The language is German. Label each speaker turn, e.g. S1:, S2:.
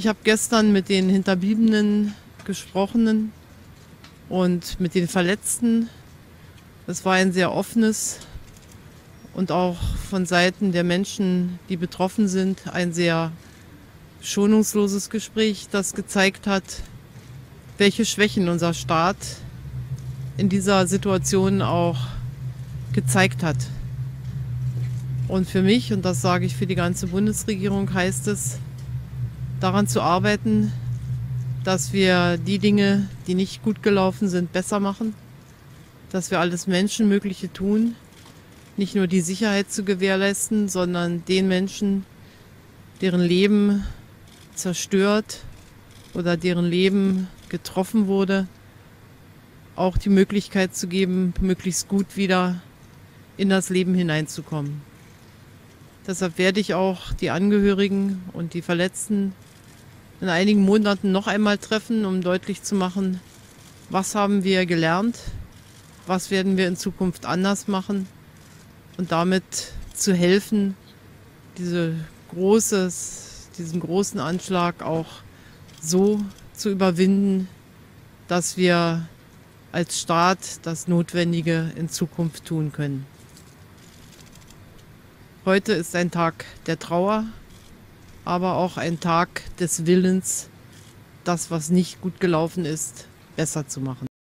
S1: Ich habe gestern mit den Hinterbliebenen gesprochen und mit den Verletzten. Es war ein sehr offenes und auch von Seiten der Menschen, die betroffen sind, ein sehr schonungsloses Gespräch, das gezeigt hat, welche Schwächen unser Staat in dieser Situation auch gezeigt hat. Und für mich, und das sage ich für die ganze Bundesregierung, heißt es, daran zu arbeiten, dass wir die Dinge, die nicht gut gelaufen sind, besser machen, dass wir alles Menschenmögliche tun, nicht nur die Sicherheit zu gewährleisten, sondern den Menschen, deren Leben zerstört oder deren Leben getroffen wurde, auch die Möglichkeit zu geben, möglichst gut wieder in das Leben hineinzukommen. Deshalb werde ich auch die Angehörigen und die Verletzten in einigen Monaten noch einmal treffen, um deutlich zu machen, was haben wir gelernt, was werden wir in Zukunft anders machen und damit zu helfen, diese großes, diesen großen Anschlag auch so zu überwinden, dass wir als Staat das Notwendige in Zukunft tun können. Heute ist ein Tag der Trauer, aber auch ein Tag des Willens, das, was nicht gut gelaufen ist, besser zu machen.